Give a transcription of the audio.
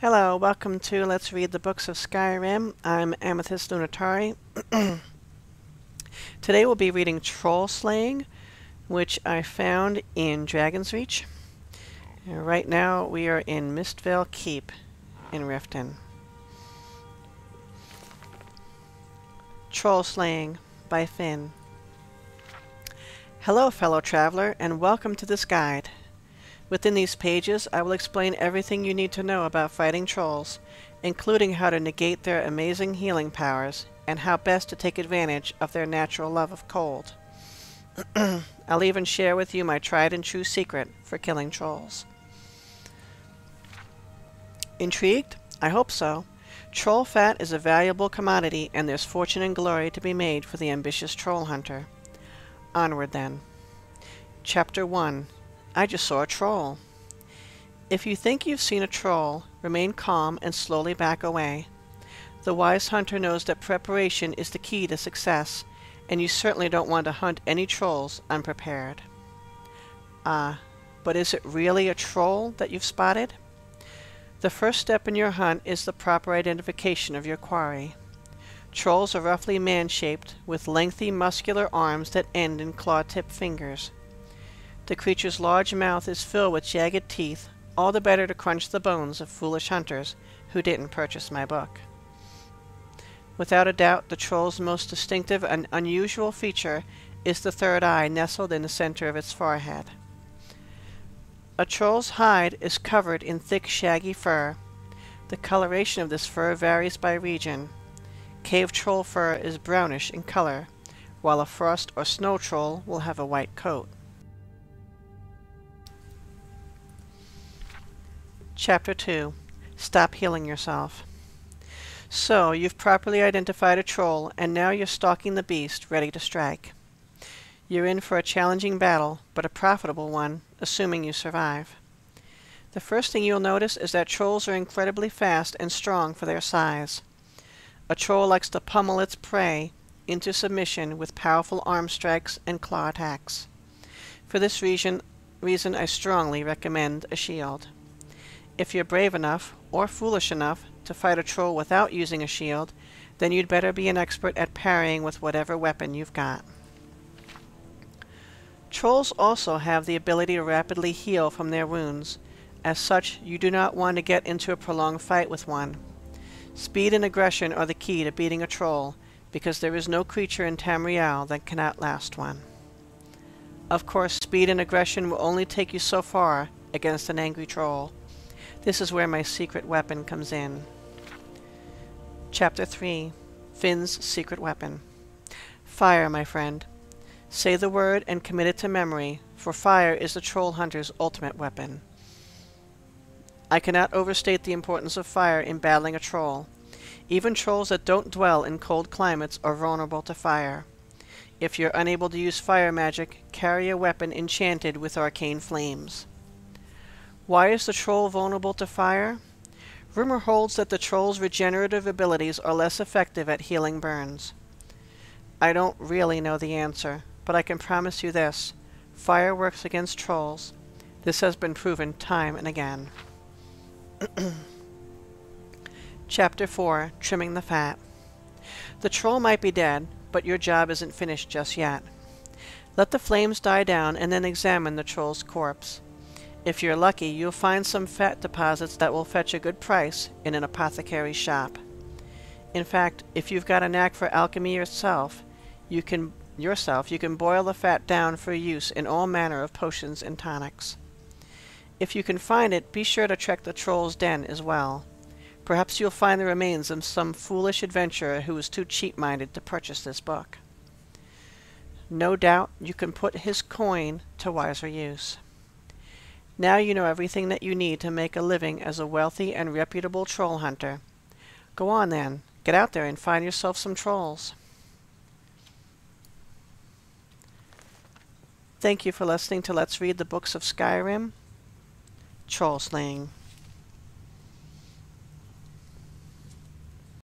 Hello, welcome to Let's Read the Books of Skyrim. I'm Amethyst Lunitari. Today we'll be reading Troll Slaying, which I found in Dragonsreach. Right now we are in Mistveil Keep in Riften. Troll Slaying by Finn. Hello, fellow traveler, and welcome to this guide. Within these pages, I will explain everything you need to know about fighting trolls, including how to negate their amazing healing powers, and how best to take advantage of their natural love of cold. I'll even share with you my tried and true secret for killing trolls. Intrigued? I hope so. Troll fat is a valuable commodity, and there's fortune and glory to be made for the ambitious troll hunter. Onward then. Chapter 1 I just saw a troll. If you think you've seen a troll, remain calm and slowly back away. The wise hunter knows that preparation is the key to success, and you certainly don't want to hunt any trolls unprepared. Ah, but is it really a troll that you've spotted? The first step in your hunt is the proper identification of your quarry. Trolls are roughly man-shaped, with lengthy muscular arms that end in claw-tipped fingers. The creature's large mouth is filled with jagged teeth, all the better to crunch the bones of foolish hunters who didn't purchase my book. Without a doubt, the troll's most distinctive and unusual feature is the third eye nestled in the center of its forehead. A troll's hide is covered in thick shaggy fur. The coloration of this fur varies by region. Cave troll fur is brownish in color, while a frost or snow troll will have a white coat. Chapter 2 Stop Healing Yourself. So, you've properly identified a troll, and now you're stalking the beast, ready to strike. You're in for a challenging battle, but a profitable one, assuming you survive. The first thing you'll notice is that trolls are incredibly fast and strong for their size. A troll likes to pummel its prey into submission with powerful arm strikes and claw attacks. For this reason, reason I strongly recommend a shield. If you're brave enough, or foolish enough, to fight a troll without using a shield, then you'd better be an expert at parrying with whatever weapon you've got. Trolls also have the ability to rapidly heal from their wounds. As such, you do not want to get into a prolonged fight with one. Speed and aggression are the key to beating a troll, because there is no creature in Tamriel that can outlast one. Of course, speed and aggression will only take you so far against an angry troll. This is where my secret weapon comes in. Chapter 3 Finn's Secret Weapon Fire, my friend. Say the word and commit it to memory, for fire is the troll hunter's ultimate weapon. I cannot overstate the importance of fire in battling a troll. Even trolls that don't dwell in cold climates are vulnerable to fire. If you're unable to use fire magic, carry a weapon enchanted with arcane flames. Why is the troll vulnerable to fire? Rumor holds that the troll's regenerative abilities are less effective at healing burns. I don't really know the answer, but I can promise you this. Fire works against trolls. This has been proven time and again. Chapter 4 Trimming the Fat The troll might be dead, but your job isn't finished just yet. Let the flames die down and then examine the troll's corpse. If you're lucky, you'll find some fat deposits that will fetch a good price in an apothecary's shop. In fact, if you've got a knack for alchemy yourself, you can yourself, you can boil the fat down for use in all manner of potions and tonics. If you can find it, be sure to check the troll's den as well. Perhaps you'll find the remains of some foolish adventurer who was too cheap-minded to purchase this book. No doubt you can put his coin to wiser use. Now you know everything that you need to make a living as a wealthy and reputable troll hunter. Go on then, get out there and find yourself some trolls. Thank you for listening to Let's Read the Books of Skyrim. Troll Slaying.